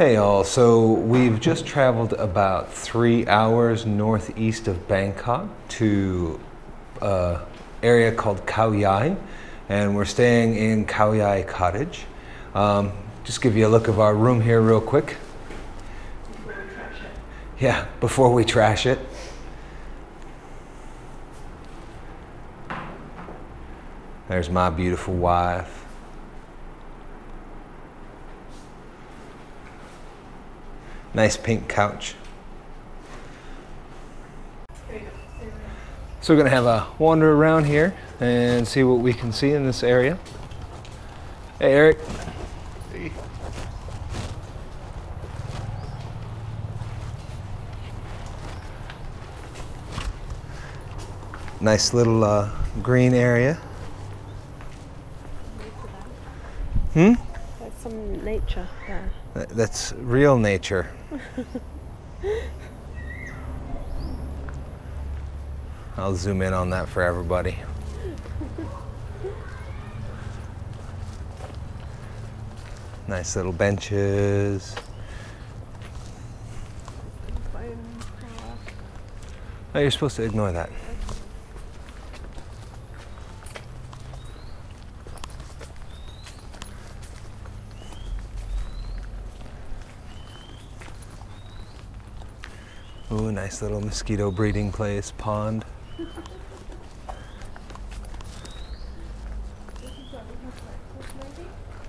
Hey all, so we've just traveled about three hours northeast of Bangkok to an area called Khao Yai, and we're staying in Khao Yai Cottage. Um, just give you a look of our room here real quick. Yeah, before we trash it. There's my beautiful wife. Nice pink couch. There you go. There you go. So we're gonna have a wander around here and see what we can see in this area. Hey Eric. Hey. Nice little uh, green area. Hmm? That's some nature there. That's real nature. I'll zoom in on that for everybody. Nice little benches. Oh, you're supposed to ignore that. Nice little mosquito breeding place, pond.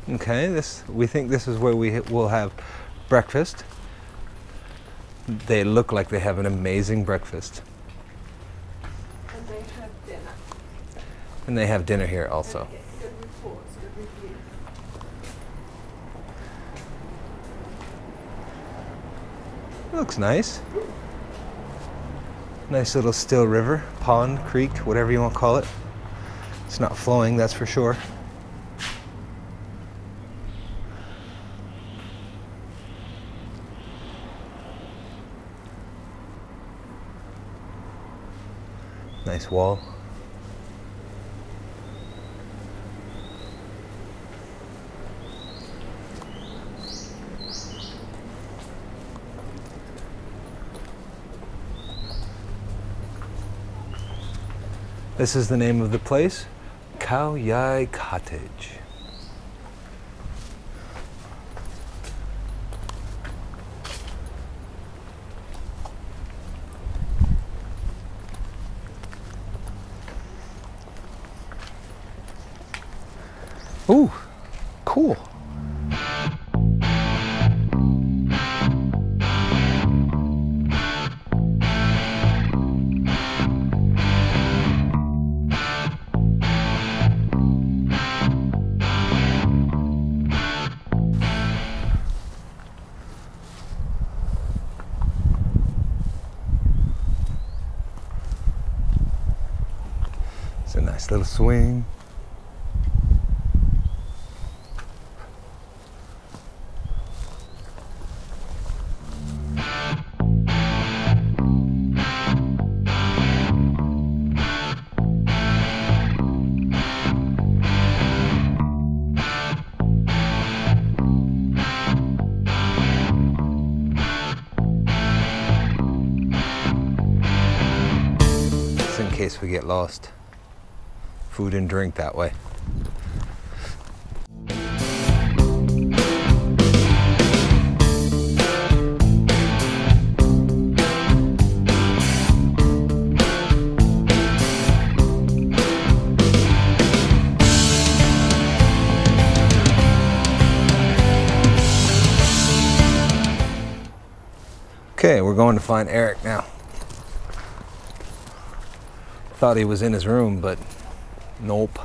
Okay, this we think this is where we will have breakfast. They look like they have an amazing breakfast. And they have dinner. And they have dinner here also. And get good reports. Looks nice. Nice little still river, pond, creek, whatever you want to call it. It's not flowing, that's for sure. Nice wall. This is the name of the place, Khao Yai Cottage. Ooh, cool. It's a nice little swing. In case we get lost. Food and drink that way. Okay, we're going to find Eric now. Thought he was in his room, but nope.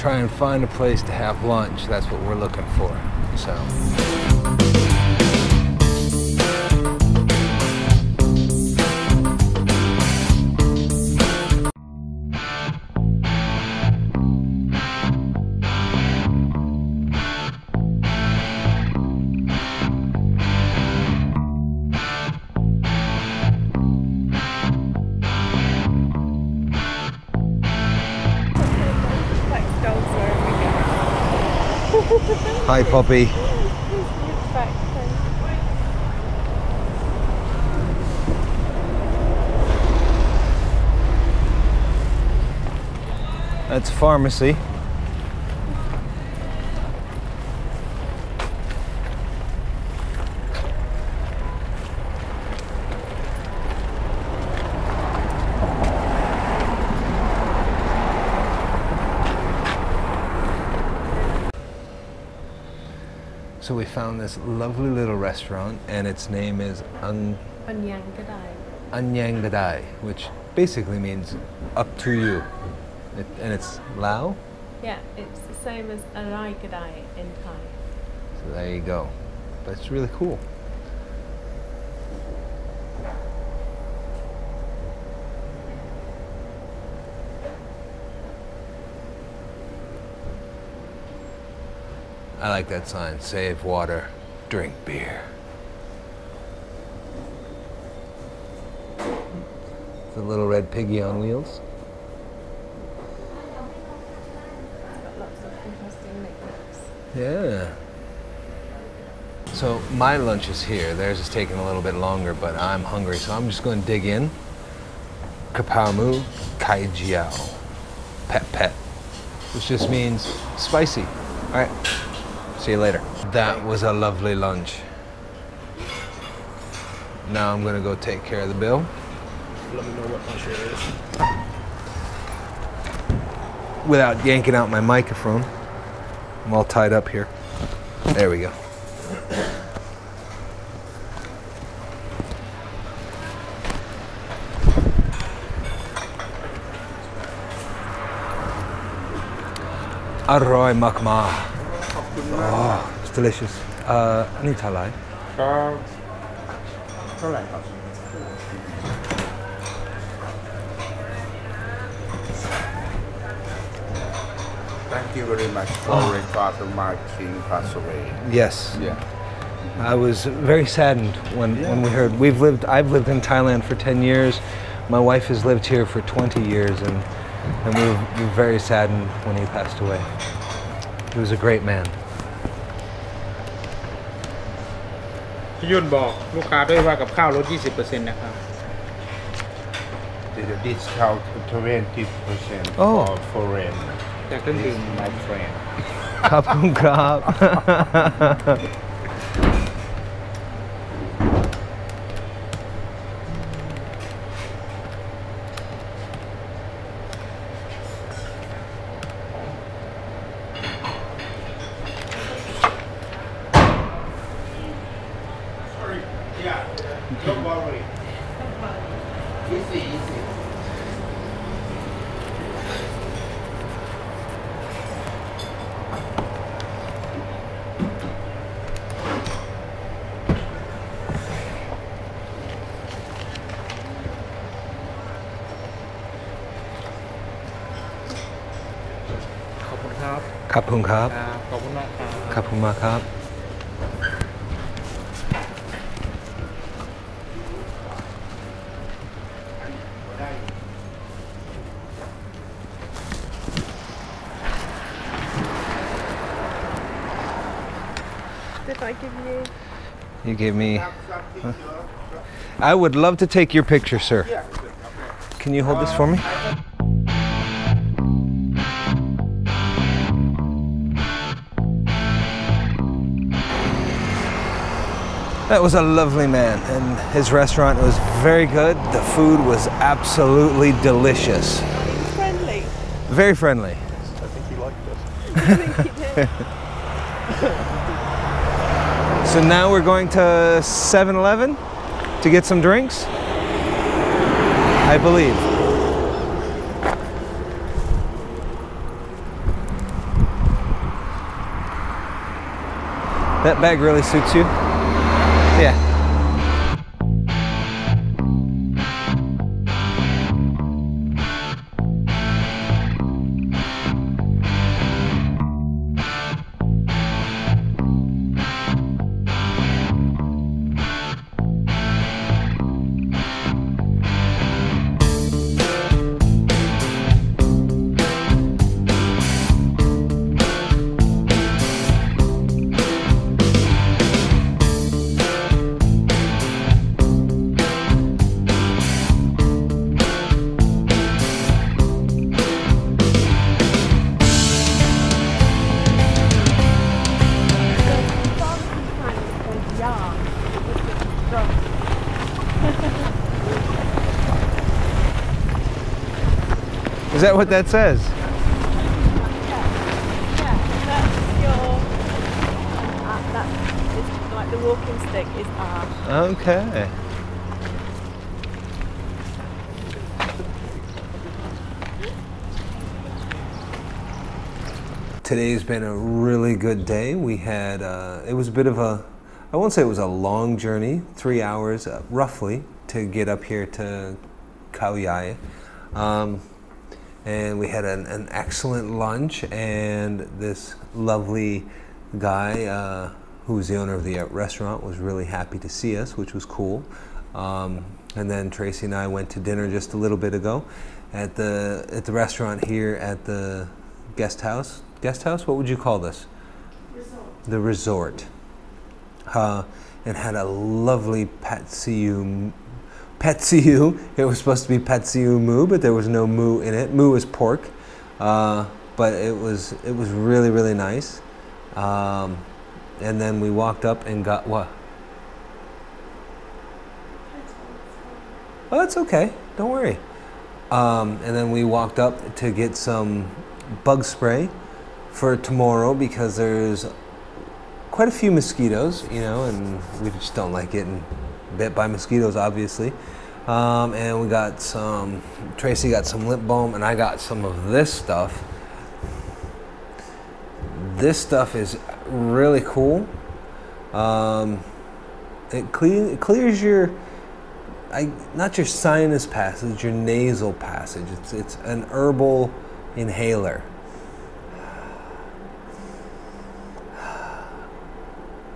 Try and find a place to have lunch. That's what we're looking for. So. Hi, Poppy. That's pharmacy. So we found this lovely little restaurant, and its name is Un- Anyang Gadai. Anyang Gadai, which basically means up to you. It, and it's Lao? Yeah, it's the same as Arai Gadai in Thai. So there you go. But it's really cool. I like that sign. Save water, drink beer. The little red piggy on wheels. Yeah. So my lunch is here. Theirs is taking a little bit longer, but I'm hungry, so I'm just going to dig in. Kapamu Kai Jiao. Pet pet. Which just means spicy. All right. See you later. That was a lovely lunch. Now I'm going to go take care of the bill. Let me know what lunch it is. without yanking out my microphone. I'm all tied up here. There we go. Arroy makma. Oh, it's delicious. Uh, I need to lie. Eh? Thank you very much for ah. oh. Father Martin passed away. Yes. Yeah. I was very saddened when, yeah. when we heard. We've lived. I've lived in Thailand for ten years. My wife has lived here for twenty years, and and we were very saddened when he passed away. He was a great man. พี่ยุ่นบอกลูกค้าด้วยว่ากับข้าวลด 20%นะครับ The discount 20% Oh. for foreign. แต่เครื่อง This ดื่ is ม my friend. ครับผมครับ don't worry. Easy, easy. ขอบคุณครับครับผมครับครับ ขอบคุณมากครับครับผมมาครับ You gave me. I would love to take your picture, sir. Can you hold this for me? That was a lovely man, and his restaurant was very good. The food was absolutely delicious. friendly? Very friendly. I think you like this. So now we're going to 7-Eleven to get some drinks, I believe. That bag really suits you. Yeah. Is that what that says? walking stick is. Okay. Today's been a really good day. We had, uh, it was a bit of a, I won't say it was a long journey, three hours uh, roughly to get up here to Khao Yai. Um, and we had an, an, excellent lunch and this lovely guy uh, was the owner of the restaurant was really happy to see us which was cool. Um, and then tracy and i went to dinner just a little bit ago at the at the restaurant here at the guest house. Guest house? What would you call this? Resort. the resort. Uh, and had a lovely see ew Patsiu. It was supposed to be Patsiu Mu, but there was no Mu in it. Mu is pork, uh, but it was it was really really nice. Um, and then we walked up and got what? Oh, that's okay. Don't worry. Um, and then we walked up to get some bug spray for tomorrow because there's quite a few mosquitoes, you know, and we just don't like getting bit by mosquitoes, obviously. Um, and we got some, Tracy got some lip balm, and I got some of this stuff. This stuff is really cool. Um, it, clean, it clears your, I, not your sinus passage, your nasal passage. It's, it's an herbal inhaler.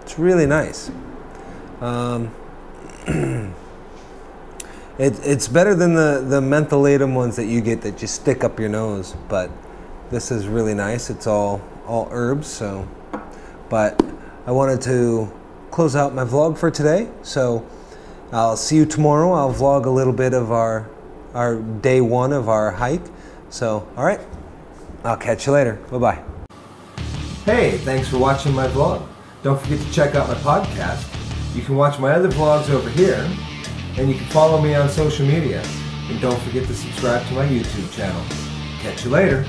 It's really nice. Um, it, it's better than the, the mentholatum ones that you get that just stick up your nose, but this is really nice. It's all, all herbs, so. But I wanted to close out my vlog for today, so I'll see you tomorrow. I'll vlog a little bit of our, our day one of our hike. So, all right, I'll catch you later. Bye bye. Hey, thanks for watching my vlog. Don't forget to check out my podcast you can watch my other vlogs over here, and you can follow me on social media. And don't forget to subscribe to my YouTube channel. Catch you later.